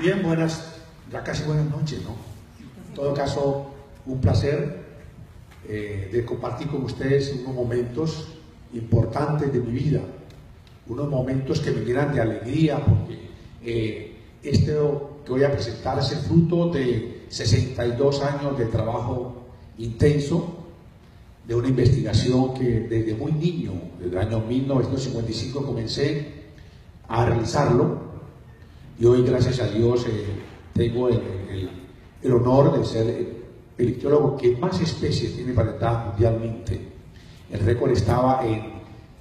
Bien, buenas, ya casi buenas noches, ¿no? En todo caso, un placer eh, de compartir con ustedes unos momentos importantes de mi vida, unos momentos que me llenan de alegría, porque eh, este que voy a presentar es el fruto de 62 años de trabajo intenso, de una investigación que desde muy niño, desde el año 1955 comencé a realizarlo y hoy, gracias a Dios, eh, tengo el, honor de ser el ictiólogo que más especies tiene patentadas mundialmente. El récord estaba en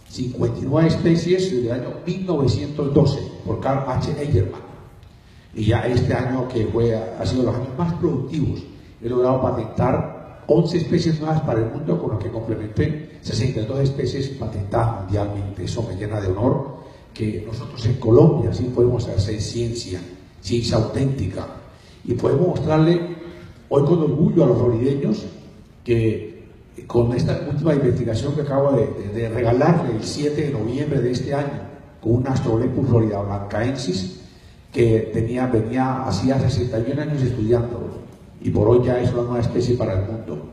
59 especies desde el año 1912 por Carl H. Egerman. Y ya este año, que fue, ha sido los años más productivos, he logrado patentar 11 especies nuevas para el mundo, con lo que complementé 62 especies patentadas mundialmente. Eso me llena de honor que nosotros en Colombia sí podemos hacer ciencia, ciencia auténtica, y podemos mostrarle hoy con orgullo a los florideños que con esta última investigación que acabo de, regalarle el 7 de noviembre de este año, con un Astrolepus florida blancaensis, que tenía, venía hacía 61 años estudiando y por hoy ya es una nueva especie para el mundo.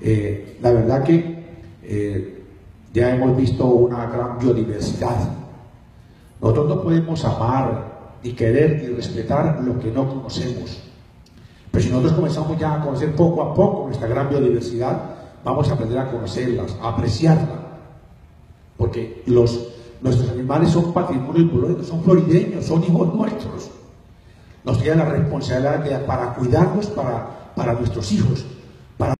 Eh, la verdad que eh, ya hemos visto una gran biodiversidad nosotros no podemos amar, ni querer, ni respetar lo que no conocemos. Pero si nosotros comenzamos ya a conocer poco a poco nuestra gran biodiversidad, vamos a aprender a conocerlas, a apreciarla. Porque los, nuestros animales son patrimonio biológico, son florideños, son hijos nuestros. Nos tiene la responsabilidad para cuidarlos para, para nuestros hijos